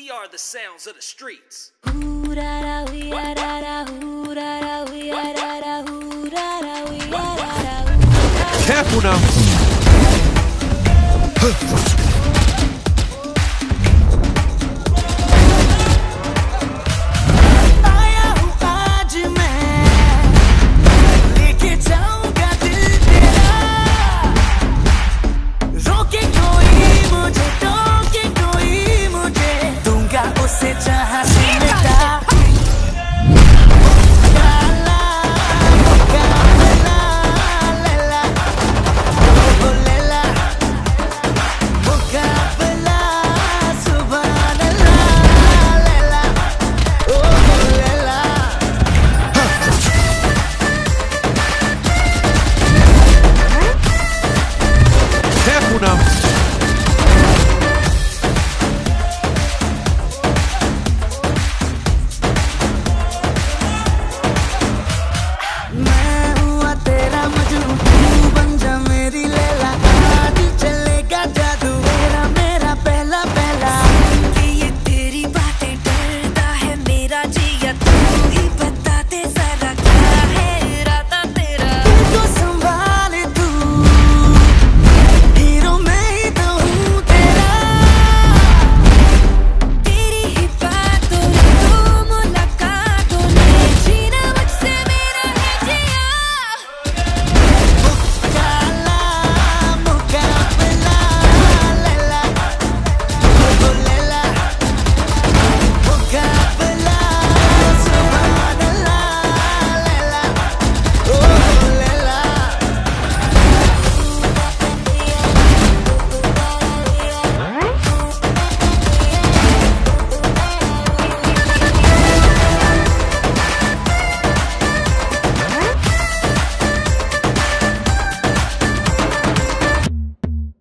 We are the sounds of the streets. Careful now.